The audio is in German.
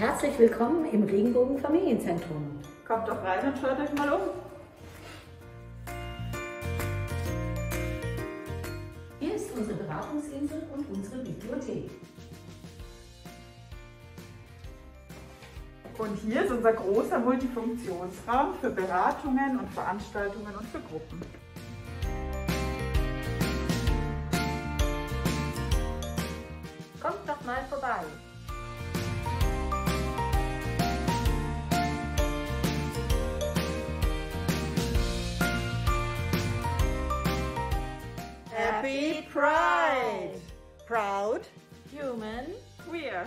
Herzlich willkommen im Regenbogen Familienzentrum. Kommt doch rein und schaut euch mal um. Hier ist unsere Beratungsinsel und unsere Bibliothek. Und hier ist unser großer Multifunktionsraum für Beratungen und Veranstaltungen und für Gruppen. Kommt doch mal vorbei. Happy Pride! Proud, human, Queer.